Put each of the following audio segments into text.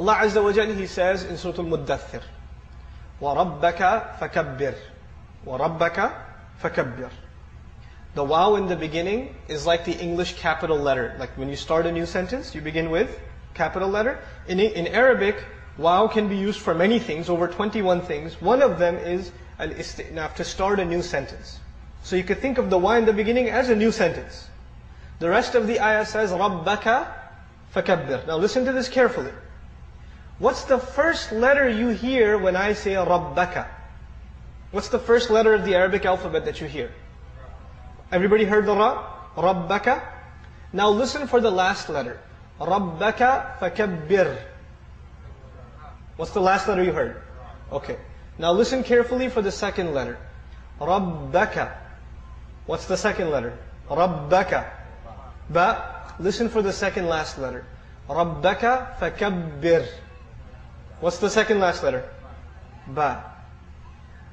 Allah Azza wa Jalla He says in Surah Al-Muddathir, وَرَبَّكَ فَكَبِّرْ وَرَبَّكَ فَكَبِّرْ The waw in the beginning is like the English capital letter. Like when you start a new sentence, you begin with capital letter. In, in Arabic, waw can be used for many things, over 21 things. One of them is al-istinaf, to start a new sentence. So you could think of the waw in the beginning as a new sentence. The rest of the ayah says, رَبَّكَ فَكَبِّرْ Now listen to this carefully. What's the first letter you hear when I say Rabbaka? What's the first letter of the Arabic alphabet that you hear? Everybody heard the Ra? Rabbaka? Now listen for the last letter. Rabbaka fakabbir. What's the last letter you heard? Okay. Now listen carefully for the second letter. Rabbaka. What's the second letter? Rabbaka. Ba. Listen for the second last letter. Rabbaka fakabbir. What's the second last letter? Ba.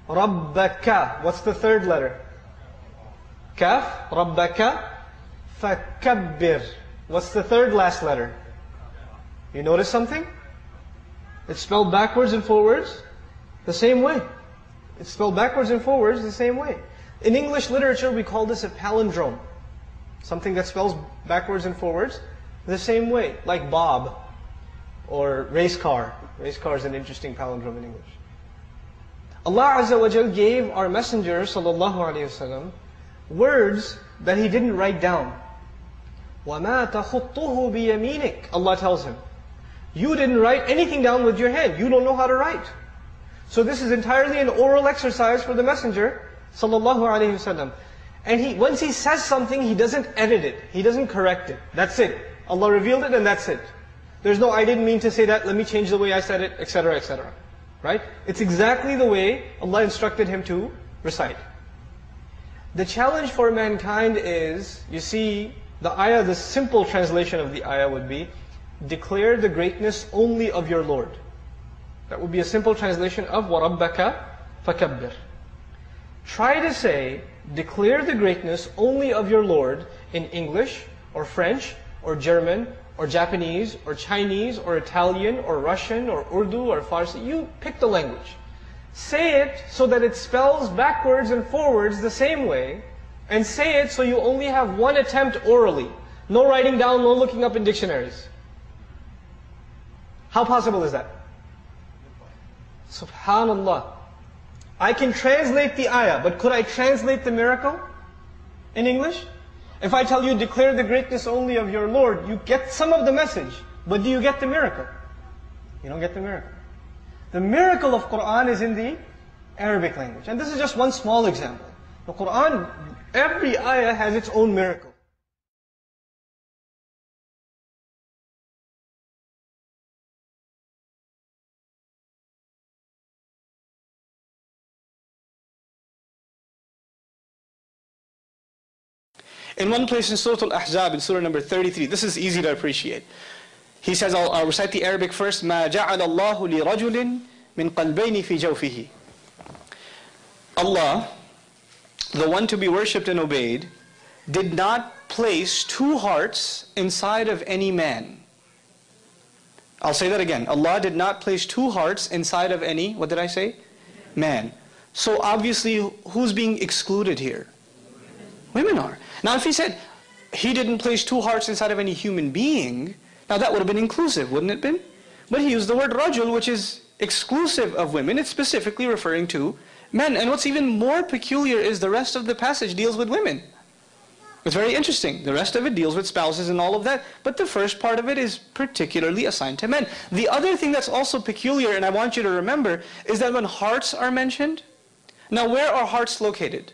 Rabbaka. What's the third letter? Kaf. Rabbaka. Fakabbir. What's the third last letter? You notice something? It's spelled backwards and forwards the same way. It's spelled backwards and forwards the same way. In English literature, we call this a palindrome. Something that spells backwards and forwards the same way, like Bob or race car. Race car is an interesting palindrome in English. Allah Azza wa Jal gave our Messenger sallallahu alaihi wasallam words that he didn't write down. وَمَا تَخُطُّهُ بِيَمِينِكَ Allah tells him. You didn't write anything down with your hand. You don't know how to write. So this is entirely an oral exercise for the Messenger sallallahu alaihi wasallam. And he, once he says something, he doesn't edit it. He doesn't correct it. That's it. Allah revealed it and that's it. There's no, I didn't mean to say that, let me change the way I said it, etc., etc. Right? It's exactly the way Allah instructed him to recite. The challenge for mankind is, you see, the ayah, the simple translation of the ayah would be, declare the greatness only of your Lord. That would be a simple translation of وَرَبَّكَ فَكَبِّرْ Try to say, declare the greatness only of your Lord in English, or French, or German, or Japanese, or Chinese, or Italian, or Russian, or Urdu, or Farsi. You pick the language. Say it so that it spells backwards and forwards the same way, and say it so you only have one attempt orally. No writing down, no looking up in dictionaries. How possible is that? Subhanallah. I can translate the ayah, but could I translate the miracle in English? If I tell you, declare the greatness only of your Lord, you get some of the message, but do you get the miracle? You don't get the miracle. The miracle of Quran is in the Arabic language. And this is just one small example. The Quran, every ayah has its own miracle. In one place in Surah Al-Ahzab, in Surah number 33, this is easy to appreciate. He says, I'll, I'll recite the Arabic first, مَا جَعَلَ اللَّهُ لِرَجُلٍ مِنْ قَلْبَيْنِ فِي جَوْفِهِ Allah, the one to be worshipped and obeyed, did not place two hearts inside of any man. I'll say that again. Allah did not place two hearts inside of any, what did I say? Man. So obviously, who's being excluded here? Women are. Now if he said, he didn't place two hearts inside of any human being, now that would have been inclusive, wouldn't it been? But he used the word rajul, which is exclusive of women. It's specifically referring to men. And what's even more peculiar is the rest of the passage deals with women. It's very interesting. The rest of it deals with spouses and all of that. But the first part of it is particularly assigned to men. The other thing that's also peculiar, and I want you to remember, is that when hearts are mentioned, now where are hearts located?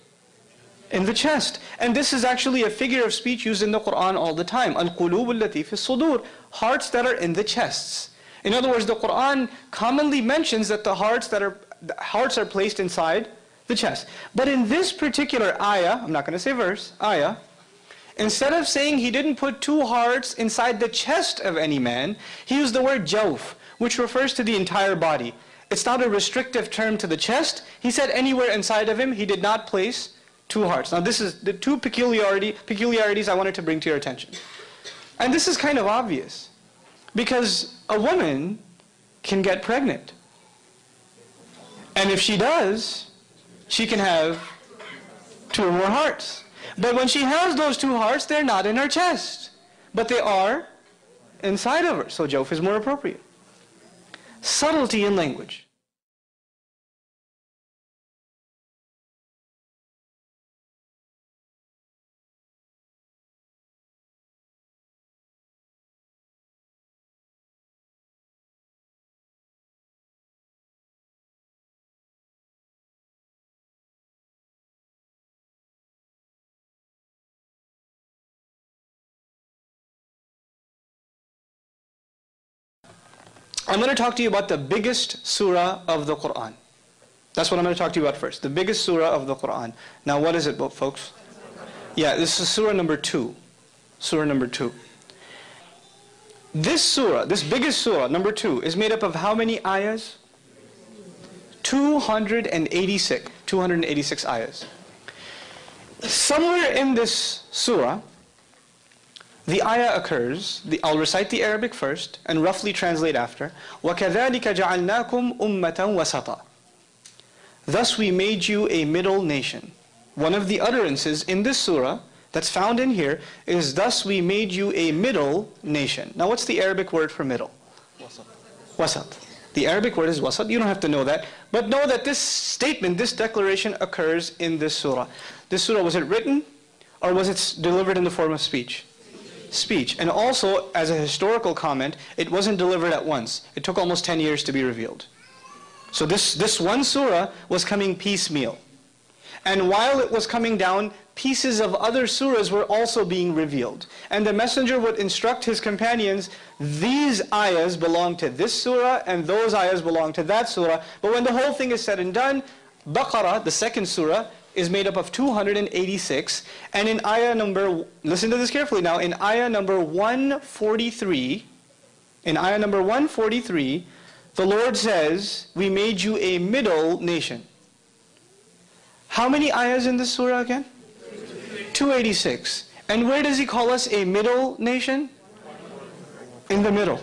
In the chest. And this is actually a figure of speech used in the Quran all the time. Al-qulub allati fi sudur. Hearts that are in the chests. In other words, the Quran commonly mentions that the hearts that are hearts are placed inside the chest. But in this particular ayah, I'm not going to say verse, ayah, instead of saying he didn't put two hearts inside the chest of any man, he used the word jawf, which refers to the entire body. It's not a restrictive term to the chest. He said anywhere inside of him, he did not place two hearts. Now this is the two peculiarity, peculiarities I wanted to bring to your attention. And this is kind of obvious. Because a woman can get pregnant. And if she does, she can have two or more hearts. But when she has those two hearts, they're not in her chest, but they are inside of her. So Jawf is more appropriate. Subtlety in language. I'm going to talk to you about the biggest surah of the Quran. That's what I'm going to talk to you about first. The biggest surah of the Quran. Now, what is it, folks? Yeah, this is surah number two. Surah number two. This surah, this biggest surah, number two, is made up of how many ayahs? 286. 286 ayahs. Somewhere in this surah, the ayah occurs, the, I'll recite the Arabic first and roughly translate after. وَكَذَلِكَ جَعَلْنَاكُمْ أُمَّةً وَسَطًا Thus we made you a middle nation. One of the utterances in this surah that's found in here is thus we made you a middle nation. Now what's the Arabic word for middle? Wasat. Wasat. The Arabic word is wasat. You don't have to know that. But know that this statement, this declaration occurs in this surah. This surah, was it written or was it delivered in the form of speech? Speech. And also, as a historical comment, it wasn't delivered at once. It took almost 10 years to be revealed. So this, this one surah was coming piecemeal. And while it was coming down, pieces of other surahs were also being revealed. And the messenger would instruct his companions, these ayahs belong to this surah and those ayahs belong to that surah. But when the whole thing is said and done, Baqarah, the second surah, is made up of 286. And in ayah number, listen to this carefully now, in ayah number 143, in ayah number 143, the Lord says, we made you a middle nation. How many ayahs in this surah again? 286. And where does he call us a middle nation? In the middle.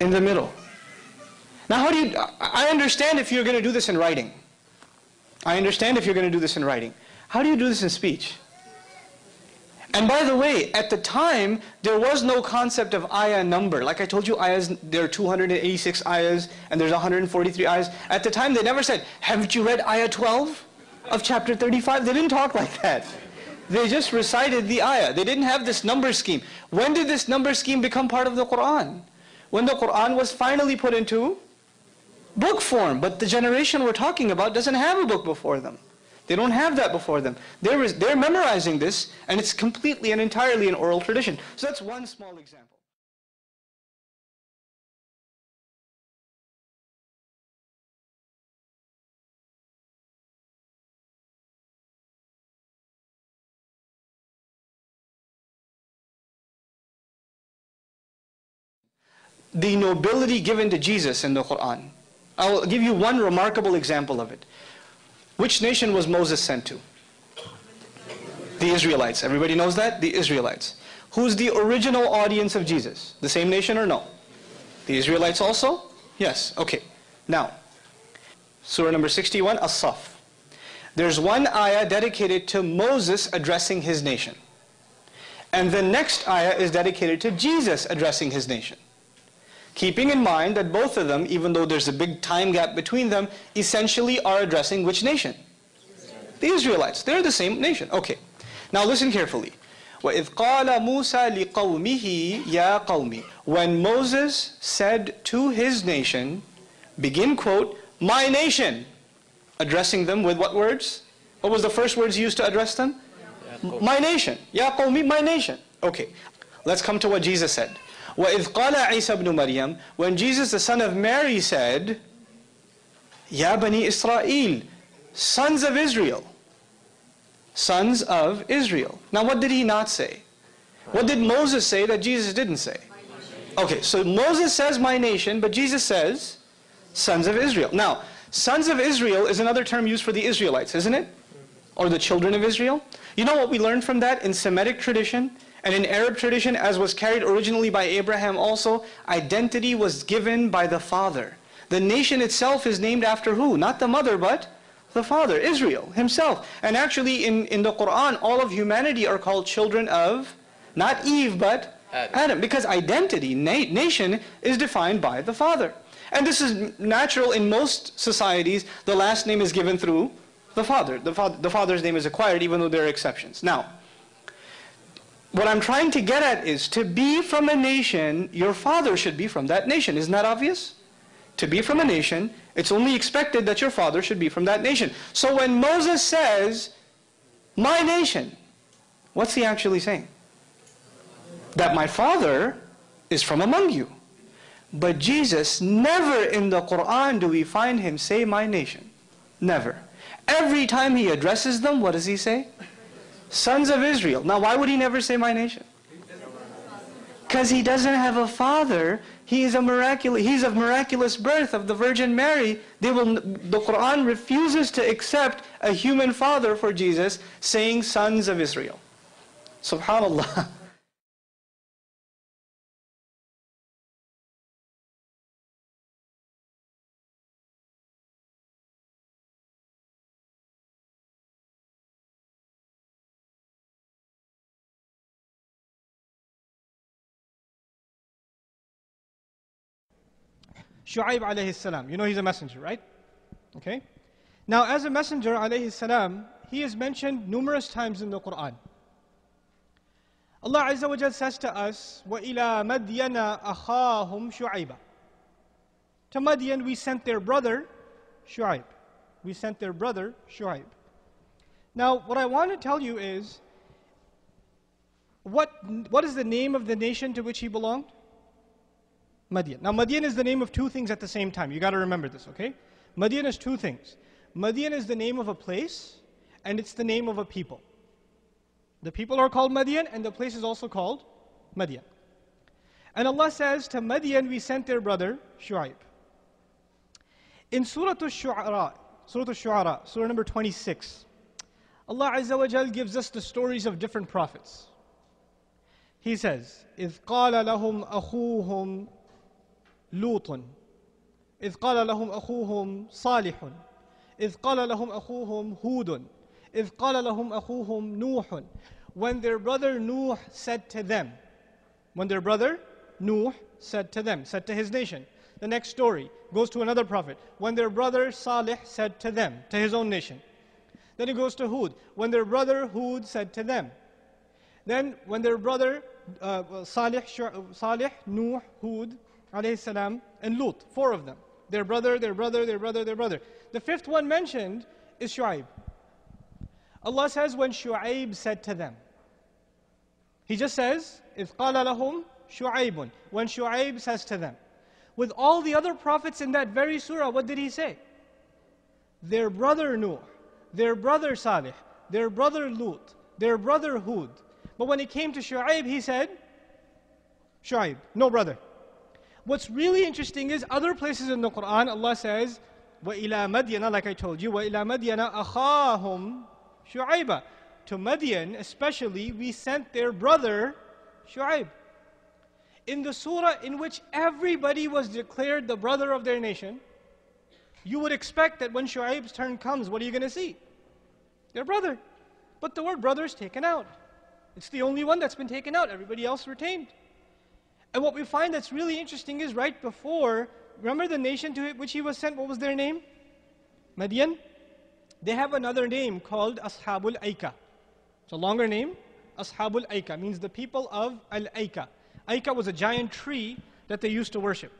In the middle. Now how do you, I understand if you're going to do this in writing. I understand if you're going to do this in writing. How do you do this in speech? And by the way, at the time, there was no concept of ayah number. Like I told you, ayahs, there are 286 ayahs, and there's 143 ayahs. At the time, they never said, haven't you read ayah 12 of chapter 35? They didn't talk like that. They just recited the ayah. They didn't have this number scheme. When did this number scheme become part of the Quran? When the Quran was finally put into book form, but the generation we're talking about doesn't have a book before them. They don't have that before them. They're, they're memorizing this, and it's completely and entirely an oral tradition. So that's one small example. the nobility given to Jesus in the Quran. I'll give you one remarkable example of it. Which nation was Moses sent to? The Israelites. Everybody knows that? The Israelites. Who's the original audience of Jesus? The same nation or no? The Israelites also? Yes. Okay. Now, Surah number 61, As-Saf. There's one ayah dedicated to Moses addressing his nation. And the next ayah is dedicated to Jesus addressing his nation keeping in mind that both of them, even though there's a big time gap between them, essentially are addressing which nation? The Israelites. They're the same nation. Okay. Now listen carefully. وَإِذْ قَالَ مُوسَى لِقَوْمِهِ يَا قَوْمِ When Moses said to his nation, begin quote, my nation, addressing them with what words? What was the first words used to address them? My nation. Ya qawmi, my nation. Okay, let's come to what Jesus said. وَإِذْ قَالَ عِيسَى ibn Maryam When Jesus the son of Mary said, Ya Bani Israel, sons of Israel. Sons of Israel. Now what did he not say? What did Moses say that Jesus didn't say? Okay, so Moses says my nation, but Jesus says sons of Israel. Now, sons of Israel is another term used for the Israelites, isn't it? Or the children of Israel. You know what we learned from that in Semitic tradition? And in Arab tradition, as was carried originally by Abraham also, identity was given by the father. The nation itself is named after who? Not the mother, but the father, Israel himself. And actually in, in the Quran, all of humanity are called children of, not Eve, but Adam. Adam. Because identity, na- nation, is defined by the father. And this is natural in most societies. The last name is given through the father. The, fa- the father's name is acquired, even though there are exceptions. Now, what I'm trying to get at is to be from a nation, your father should be from that nation. Isn't that obvious? To be from a nation, it's only expected that your father should be from that nation. So when Moses says, my nation, what's he actually saying? That my father is from among you. But Jesus, never in the Quran do we find him say my nation. Never. Every time he addresses them, what does he say? Sons of Israel. Now why would he never say my nation? Because he doesn't have a father. He is a miraculous, he's of miraculous birth of the Virgin Mary. They will, the Quran refuses to accept a human father for Jesus saying sons of Israel. Subhanallah. Shu'aib alayhi salam. You know he's a messenger, right? Okay? Now, as a messenger alayhi salam, he is mentioned numerous times in the Quran. Allah Azza wa Jal says to us, وَإِلَى مَدْيَنَ أَخَاهُمْ شُعَيْبًا To Madian we sent their brother, Shu'aib. We sent their brother, Shu'aib. Now, what I want to tell you is, what, what is the name of the nation to which he belonged? Madian. Now, Madian is the name of two things at the same time. You got to remember this, okay? Madian is two things. Madian is the name of a place, and it's the name of a people. The people are called Madian, and the place is also called Madian. And Allah says, To Madian we sent their brother, Shu'aib. In Surah Al-Shu'ara, Surah Al-Shu'ara, Surah number 26, Allah Azza wa Jal gives us the stories of different prophets. He says, إِذْ قَالَ لَهُمْ أَخُوهُمْ لوط إذ قال لهم أخوهم صالح إذ قال لهم أخوهم هود إذ قال لهم أخوهم نوح When their brother Nuh said to them, when their brother Nuh said to them, said to his nation. The next story goes to another prophet. When their brother Salih said to them, to his own nation. Then it goes to Hud. When their brother Hud said to them. Then when their brother uh, Salih, Salih, Nuh, Hud, alayhi salam, and Lut, four of them. Their brother, their brother, their brother, their brother. The fifth one mentioned is Shu'aib. Allah says when Shu'aib said to them. He just says, إِذْ قَالَ لَهُمْ شُعَيْبٌ When Shu'aib says to them. With all the other prophets in that very surah, what did he say? Their brother Nuh, their brother Salih, their brother Lut, their brother Hud. But when it came to Shu'aib, he said, Shu'aib, no brother. What's really interesting is other places in the Quran, Allah says, وَإِلَى مَدْيَنَ Like I told you, وَإِلَى مَدْيَنَ أَخَاهُمْ شُعَيْبًا To Madian, especially, we sent their brother, Shu'aib. In the surah in which everybody was declared the brother of their nation, you would expect that when Shu'aib's turn comes, what are you going to see? Their brother. But the word brother is taken out. It's the only one that's been taken out, everybody else retained. And what we find that's really interesting is right before, remember the nation to which he was sent, what was their name? Madian? They have another name called Ashabul Aika. It's a longer name. Ashabul Aika means the people of Al Aika. Aika was a giant tree that they used to worship.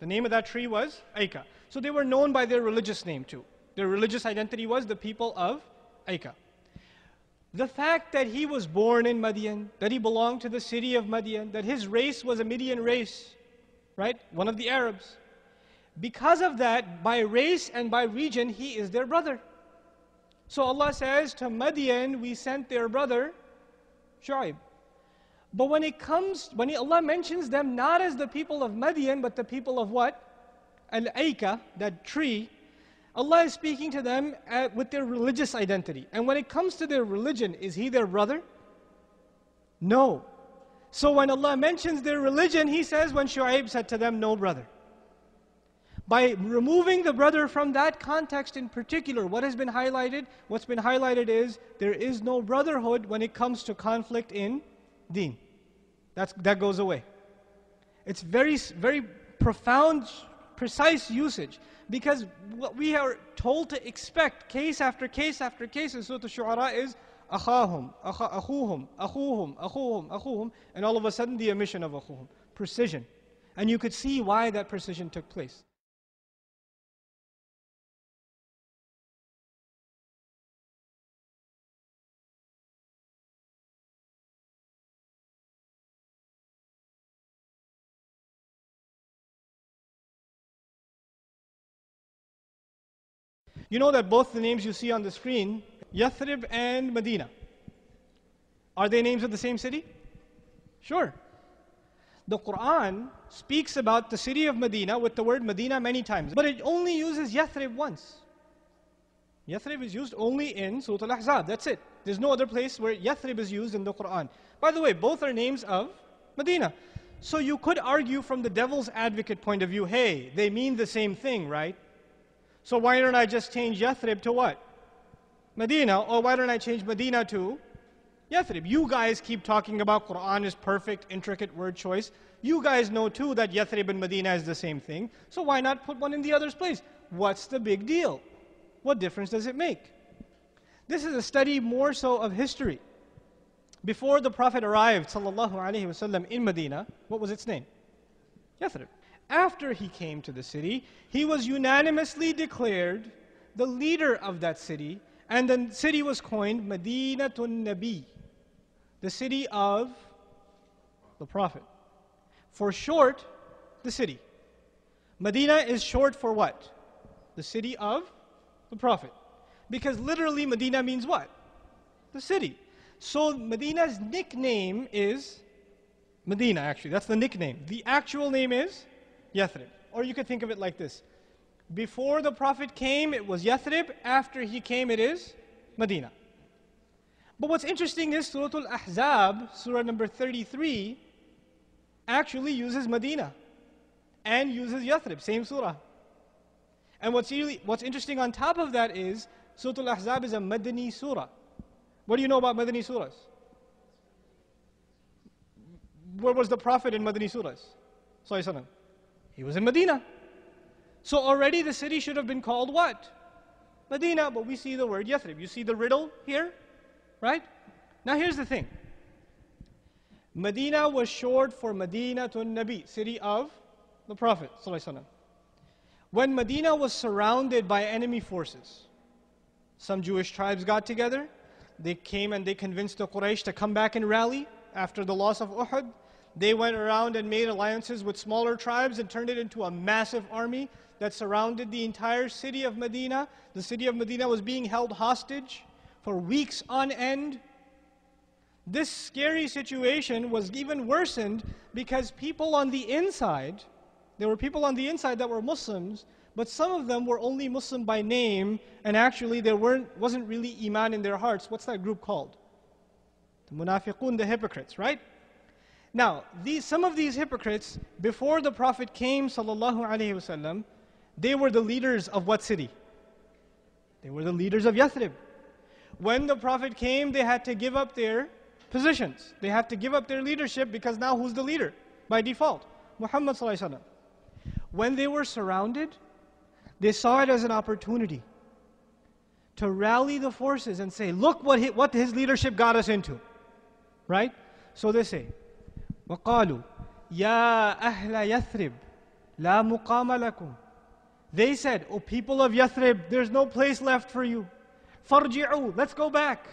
The name of that tree was Aika. So they were known by their religious name too. Their religious identity was the people of Aika. The fact that he was born in Madian, that he belonged to the city of Madian, that his race was a Midian race, right? One of the Arabs. Because of that, by race and by region, he is their brother. So Allah says, to Madian we sent their brother, Shu'aib. But when it comes, when Allah mentions them not as the people of Madian, but the people of what? Al-Aika, that tree, Allah is speaking to them at, with their religious identity. And when it comes to their religion, is He their brother? No. So when Allah mentions their religion, He says, when Shu'aib said to them, No, brother. By removing the brother from that context in particular, what has been highlighted? What's been highlighted is there is no brotherhood when it comes to conflict in deen. That's, that goes away. It's very, very profound, precise usage. Because what we are told to expect, case after case after case in Surah Al-Shu'ara is أخاهم, أخوهم, أخوهم, أخوهم, أخوهم, and all of a sudden the omission of أخوهم. Precision. And you could see why that precision took place. You know that both the names you see on the screen, Yathrib and Medina, are they names of the same city? Sure. The Quran speaks about the city of Medina with the word Medina many times, but it only uses Yathrib once. Yathrib is used only in Surah Al Ahzab, that's it. There's no other place where Yathrib is used in the Quran. By the way, both are names of Medina. So you could argue from the devil's advocate point of view hey, they mean the same thing, right? So why don't I just change Yathrib to what? Medina. Or why don't I change Medina to Yathrib? You guys keep talking about Quran is perfect, intricate word choice. You guys know too that Yathrib and Medina is the same thing. So why not put one in the other's place? What's the big deal? What difference does it make? This is a study more so of history. Before the Prophet arrived, sallallahu alaihi wasallam, in Medina, what was its name? Yathrib after he came to the city, he was unanimously declared the leader of that city, and the city was coined Madinatun Nabi, the city of the Prophet. For short, the city. Medina is short for what? The city of the Prophet. Because literally Medina means what? The city. So Medina's nickname is Medina, actually. That's the nickname. The actual name is Yathrib. Or you could think of it like this. Before the Prophet came, it was Yathrib. After he came, it is Medina. But what's interesting is Surah Al-Ahzab, Surah number 33, actually uses Medina and uses Yathrib, same surah. And what's, really, what's interesting on top of that is Surah Al-Ahzab is a Madani surah. What do you know about Madani surahs? Where was the Prophet in Madani surahs? Sallallahu he was in Medina. So already the city should have been called what? Medina, but we see the word Yathrib. You see the riddle here? Right? Now here's the thing. Medina was short for Madinatun Nabi, city of the Prophet. When Medina was surrounded by enemy forces, some Jewish tribes got together. They came and they convinced the Quraysh to come back and rally after the loss of Uhud. They went around and made alliances with smaller tribes and turned it into a massive army that surrounded the entire city of Medina. The city of Medina was being held hostage for weeks on end. This scary situation was even worsened because people on the inside, there were people on the inside that were Muslims, but some of them were only Muslim by name, and actually there weren't, wasn't really Iman in their hearts. What's that group called? The Munafiqun, the hypocrites, right? Now, these, some of these hypocrites, before the Prophet came, sallallahu alaihi wasallam, they were the leaders of what city? They were the leaders of Yathrib. When the Prophet came, they had to give up their positions. They had to give up their leadership because now who's the leader? By default, Muhammad. When they were surrounded, they saw it as an opportunity to rally the forces and say, look what, what his leadership got us into. Right? So they say, وقالوا يا أهل يثرب لا مقام لكم They said, O oh, people of Yathrib, there's no place left for you. Farji'u, let's go back.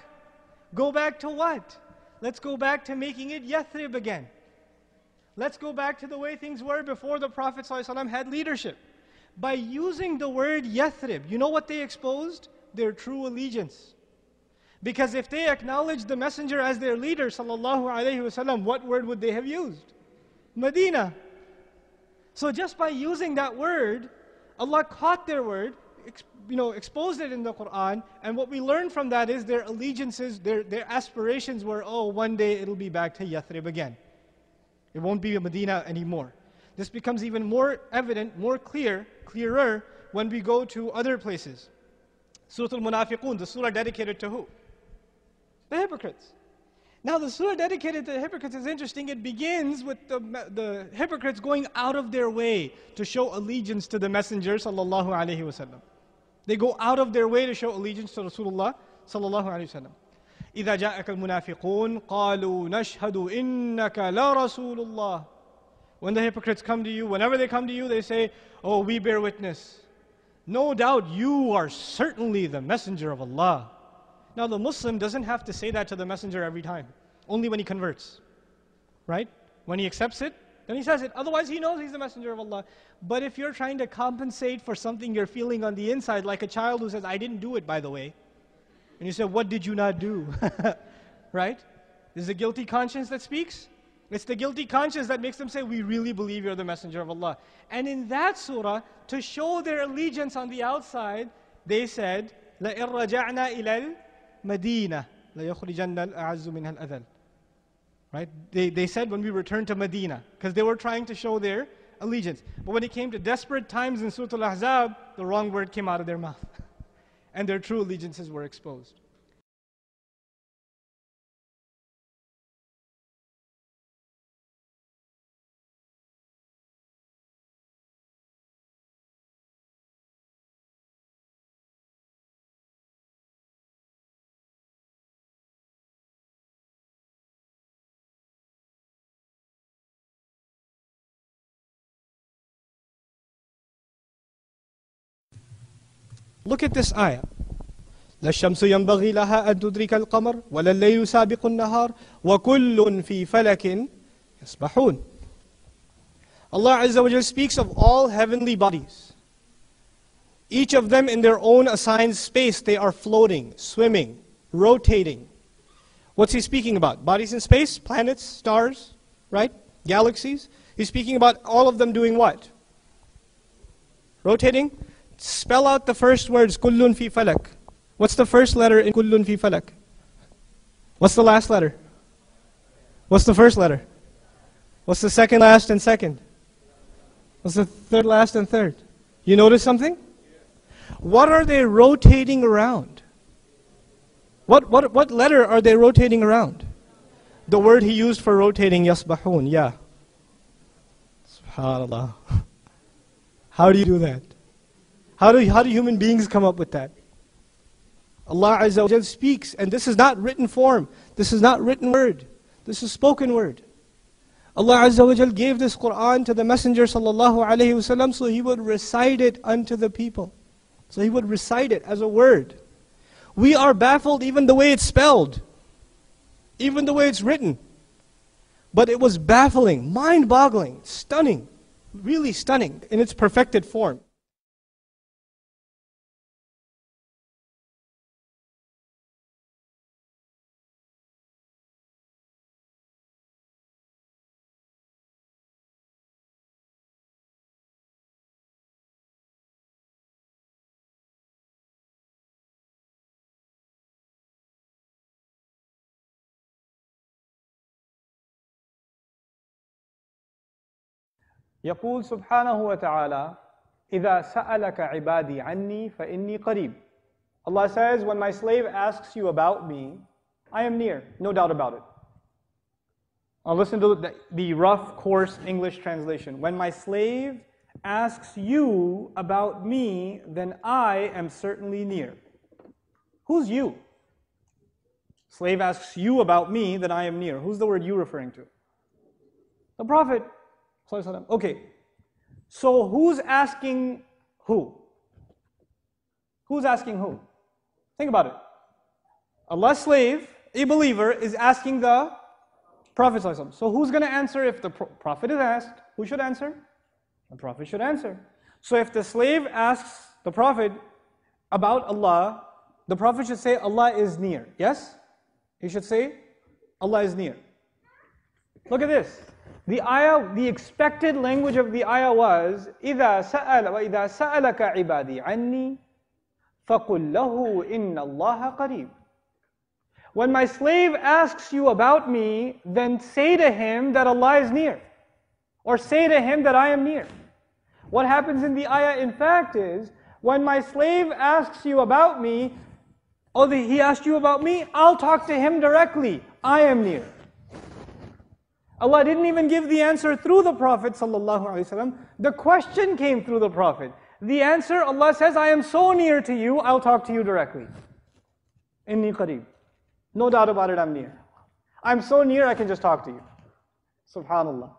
Go back to what? Let's go back to making it Yathrib again. Let's go back to the way things were before the Prophet ﷺ had leadership. By using the word Yathrib, you know what they exposed? Their true allegiance. Because if they acknowledged the messenger as their leader, sallallahu alaihi wasallam, what word would they have used? Medina. So just by using that word, Allah caught their word, you know, exposed it in the Quran, and what we learn from that is their allegiances, their, their aspirations were, oh, one day it'll be back to Yathrib again. It won't be Medina anymore. This becomes even more evident, more clear, clearer when we go to other places. Surah Al-Munafiqun, the surah dedicated to who? The hypocrites. Now, the surah dedicated to the hypocrites is interesting. It begins with the, the hypocrites going out of their way to show allegiance to the Messenger sallallahu alaihi wasallam. They go out of their way to show allegiance to Rasulullah sallallahu alaihi wasallam. إذا جاءك المنافقون قالوا نشهد إنك لا رسول الله When the hypocrites come to you, whenever they come to you, they say, Oh, we bear witness. No doubt you are certainly the messenger of Allah. Now, the Muslim doesn't have to say that to the messenger every time, only when he converts. Right? When he accepts it, then he says it. Otherwise, he knows he's the messenger of Allah. But if you're trying to compensate for something you're feeling on the inside, like a child who says, I didn't do it, by the way, and you say, What did you not do? right? Is the guilty conscience that speaks? It's the guilty conscience that makes them say, We really believe you're the messenger of Allah. And in that surah, to show their allegiance on the outside, they said, لَإِن رَجَعْنَا إِلَى الْمَدِينَةِ لَيَخْرِجَنَّ الْأَعَزُّ مِنْهَا الْأَذَلِ Right? They, they said when we return to Medina, because they were trying to show their allegiance. But when it came to desperate times in Surah Al Ahzab, the wrong word came out of their mouth. and their true allegiances were exposed. Look at this ayah. لا الشمس ينبغي لها أن تدرك القمر ولا الليل سابق النهار وكل في فلك يسبحون Allah Azza wa speaks of all heavenly bodies. Each of them in their own assigned space, they are floating, swimming, rotating. What's he speaking about? Bodies in space, planets, stars, right? Galaxies. He's speaking about all of them doing what? Rotating, Spell out the first words, kullun fi falak. What's the first letter in kullun fi falak? What's the last letter? What's the first letter? What's the second last and second? What's the third last and third? You notice something? What are they rotating around? What, what, what letter are they rotating around? The word he used for rotating, yasbahun, yeah. SubhanAllah. How do you do that? How do, how do human beings come up with that? Allah Azza wa speaks, and this is not written form. This is not written word. This is spoken word. Allah Azza wa gave this Quran to the Messenger sallallahu alaihi wasallam so he would recite it unto the people. So he would recite it as a word. We are baffled even the way it's spelled, even the way it's written. But it was baffling, mind boggling, stunning, really stunning in its perfected form. يقول سبحانه وتعالى إذا سألك عبادي عني فإني قريب Allah says, when my slave asks you about me, I am near, no doubt about it. I'll listen to the, the rough, coarse English translation. When my slave asks you about me, then I am certainly near. Who's you? Slave asks you about me, then I am near. Who's the word you referring to? The Prophet. Okay. So who's asking who? Who's asking who? Think about it. A Allah's slave, a believer, is asking the Prophet. So who's going to answer if the Prophet is asked? Who should answer? The Prophet should answer. So if the slave asks the Prophet about Allah, the Prophet should say, Allah is near. Yes? He should say, Allah is near. Look at this. The ayah, the expected language of the ayah was, إِذَا سَأَلَ وَإِذَا سَأَلَكَ عِبَادِي عَنِّي فَقُلْ لَهُ إِنَّ اللَّهَ قَرِيبٌ When my slave asks you about me, then say to him that Allah is near. Or say to him that I am near. What happens in the ayah, in fact, is when my slave asks you about me, oh, he asked you about me, I'll talk to him directly. I am near. Allah didn't even give the answer through the Prophet. The question came through the Prophet. The answer, Allah says, I am so near to you, I'll talk to you directly. Inni qareeb. No doubt about it, I'm near. I'm so near, I can just talk to you. Subhanallah.